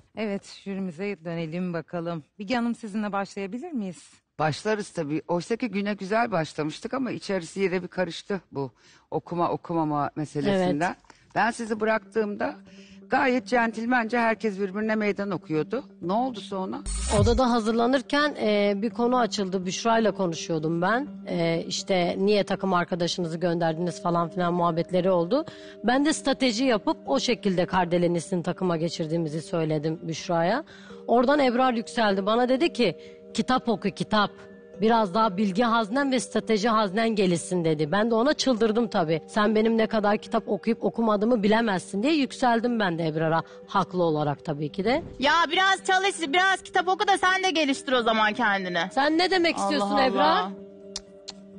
tabii. Evet jürimize dönelim bakalım. Bilge Hanım sizinle başlayabilir miyiz? Başlarız tabii. Oysa ki güne güzel başlamıştık ama içerisi yine bir karıştı bu okuma okumama meselesinden. Ben sizi bıraktığımda gayet centilmence herkes birbirine meydan okuyordu. Ne oldu sonra? Odada hazırlanırken e, bir konu açıldı. Büşra ile konuşuyordum ben. E, işte niye takım arkadaşınızı gönderdiniz falan filan muhabbetleri oldu. Ben de strateji yapıp o şekilde Kardeleniz'in takıma geçirdiğimizi söyledim Büşra'ya. Oradan Ebrar yükseldi. Bana dedi ki kitap oku kitap. Biraz daha bilgi haznen ve strateji haznen gelişsin dedi. Ben de ona çıldırdım tabii. Sen benim ne kadar kitap okuyup okumadığımı bilemezsin diye yükseldim ben de Ebrar'a. Haklı olarak tabii ki de. Ya biraz çalış, biraz kitap oku da sen de geliştir o zaman kendini. Sen ne demek istiyorsun Allah Ebrar?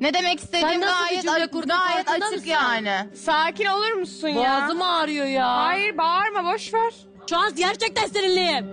Ne demek istediğim nasıl bir gayet, cümle a- kurdun, gayet farkında açık mısın? yani. Sakin olur musun ya? Boğazım ağrıyor ya. Hayır bağırma boş ver. Şu an gerçekten sinirliyim.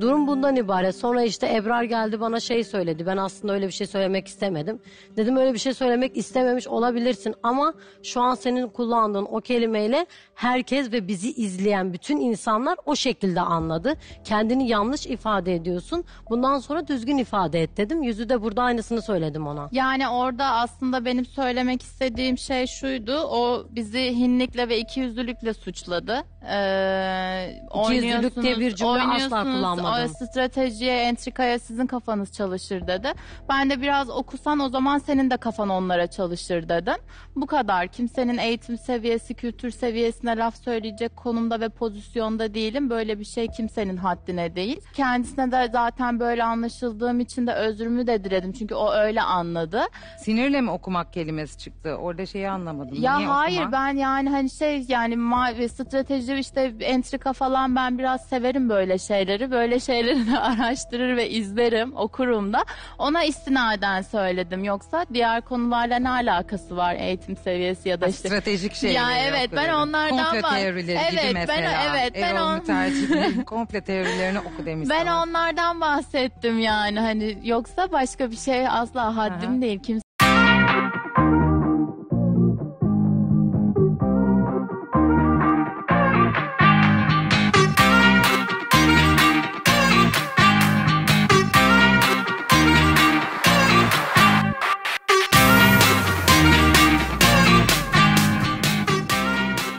Durum bundan ibaret. Sonra işte Ebrar geldi bana şey söyledi. Ben aslında öyle bir şey söylemek istemedim. Dedim öyle bir şey söylemek istememiş olabilirsin ama şu an senin kullandığın o kelimeyle herkes ve bizi izleyen bütün insanlar o şekilde anladı. Kendini yanlış ifade ediyorsun. Bundan sonra düzgün ifade et dedim. Yüzü de burada aynısını söyledim ona. Yani orada aslında benim söylemek istediğim şey şuydu. O bizi hinlikle ve ikiyüzlülükle suçladı. Ee, İkiyüzlülük diye bir cümle asla kullanmadım. stratejiye, entrikaya sizin kafanız çalışır dedi. Ben de biraz okusan o zaman senin de kafan onlara çalışır dedim. Bu kadar. Kimsenin eğitim seviyesi, kültür seviyesine laf söyleyecek konumda ve pozisyonda değilim. Böyle bir şey kimsenin haddine değil. Kendisine de zaten böyle anlaşıldığım için de özrümü de diledim. Çünkü o öyle anladı. Sinirle mi okumak kelimesi çıktı? Orada şeyi anlamadım. Ya Niye hayır okumak? ben yani hani şey yani ma- strateji işte entrika falan ben biraz severim böyle şeyleri. Böyle şeyleri de araştırır ve izlerim, okurum da. Ona istinaden söyledim. Yoksa diğer konularla ne alakası var eğitim seviyesi ya da işte Stratejik şeyleri Ya evet, ben onlardan Komplo bah- teorileri Evet, gibi ben- mesela. evet, ben on- Mütercih'in komplo teorilerini oku demiş ben sana. onlardan bahsettim yani hani yoksa başka bir şey asla haddim Aha. değil. Kimse